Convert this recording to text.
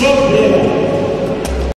Stop